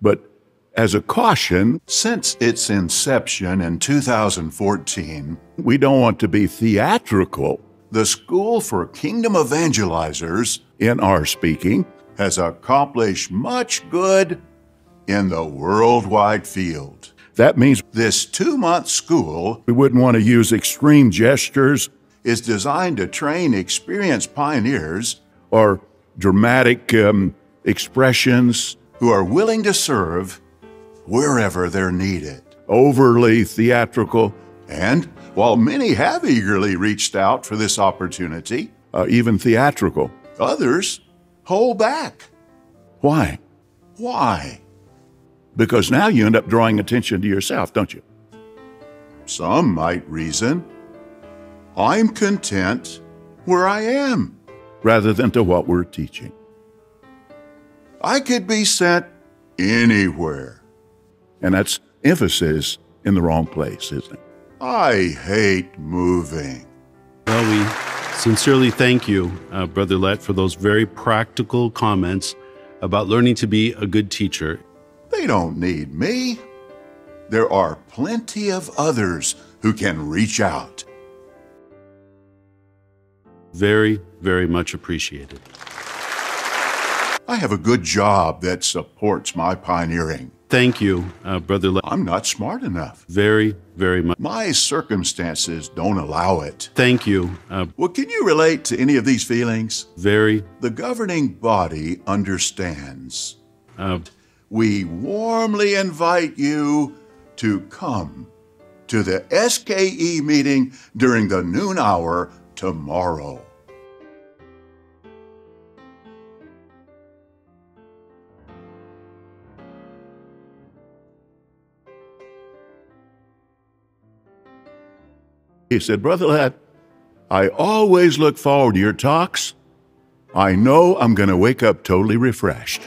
But as a caution, Since its inception in 2014, we don't want to be theatrical the School for Kingdom Evangelizers in our speaking. has accomplished much good in the worldwide field. That means This two month school we wouldn't want to use extreme gestures is designed to train experienced pioneers or dramatic um, expressions, who are willing to serve wherever they're needed. overly theatrical, And while many have eagerly reached out for this opportunity, uh, even theatrical. others hold back. Why? Why? Because now you end up drawing attention to yourself, don't you? Some might reason, I'm content where I am. Rather than to what we're teaching. I could be sent anywhere. And that's emphasis in the wrong place, isn't it? I hate moving. Well, we sincerely thank you, uh, Brother Lett, for those very practical comments about learning to be a good teacher. They don't need me. There are plenty of others who can reach out. Very, very much appreciated. I have a good job that supports my pioneering. Thank you, uh, Brother Lett. I'm not smart enough. Very, very much. My circumstances don't allow it. Thank you. Uh, Well, can you relate to any of these feelings? very, The governing body understands. uh, We warmly invite you to come to the SKE meeting during the noon hour tomorrow. He said, Brother Lad, I always look forward to your talks. I know I'm going to wake up totally refreshed.